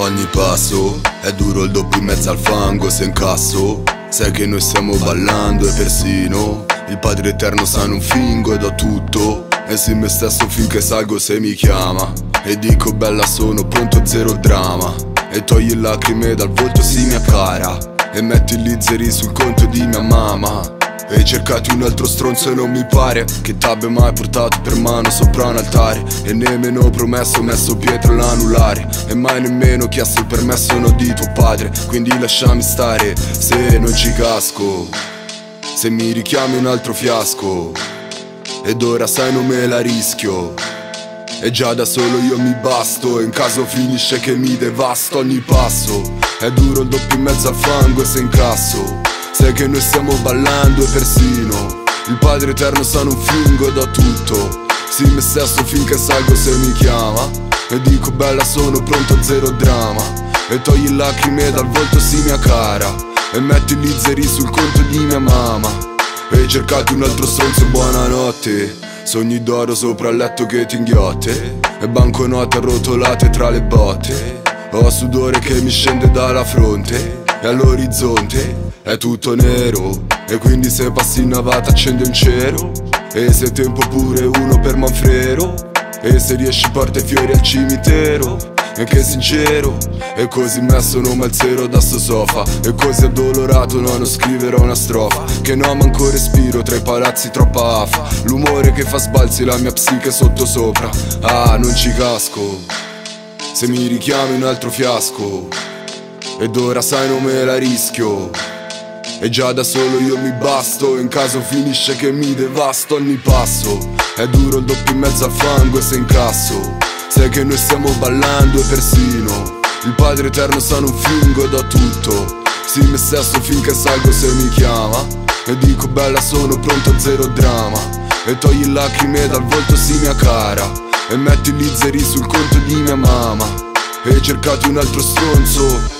Ogni passo è duro il doppio in mezzo al fango se incasso. Sai che noi stiamo ballando e persino Il Padre Eterno sa non fingo e do tutto. E sì me stesso finché salgo se mi chiama. E dico bella sono pronto zero dramma E togli lacrime dal volto sì mia cara E metti gli zeri sul conto di mia mamma e cercati un altro stronzo e non mi pare Che t'abbia mai portato per mano sopra un altare. E nemmeno promesso messo pietra l'anulare. E mai nemmeno chiesto il permesso no di tuo padre. Quindi lasciami stare se non ci casco. Se mi richiami un altro fiasco. Ed ora sai non me la rischio. E già da solo io mi basto. E in caso finisce che mi devasto ogni passo. È duro il doppio in mezzo al fango e se incasso Sai che noi stiamo ballando e persino Il Padre Eterno sa non fingo da tutto. Sì me stesso finché salgo se mi chiama. E dico bella sono pronto a zero dramma E togli lacrime dal volto sì mia cara. E metti gli zeri sul conto di mia mamma. E cercati un altro stronzo buonanotte. Sogni d'oro sopra il letto che ti inghiotte. E banconote arrotolate tra le botte. Ho sudore che mi scende dalla fronte E all'orizzonte è tutto nero. E quindi se passi in navata accende un cero E se tempo pure uno per Manfrero. E se riesci porta i fiori al cimitero. E che sincero E così messo non malzero da sto sofa. E così addolorato no non scriverò una strofa. Che no manco respiro tra i palazzi troppa afa. L'umore che fa sbalzi la mia psiche sotto sopra. Ah non ci casco. Se mi richiami un altro fiasco. Ed ora sai non me la rischio e già da solo io mi basto In caso finisce che mi devasto ogni passo. È duro il doppio in mezzo al fango e se incasso. Sai che noi stiamo ballando e persino Il Padre Eterno sa non fingo e do tutto. Sì me stesso finché salgo se mi chiama. E dico bella sono pronto a zero dramma E togli lacrime dal volto sì mia cara. E metti gli zeri sul conto di mia mamma. E cercati un altro stronzo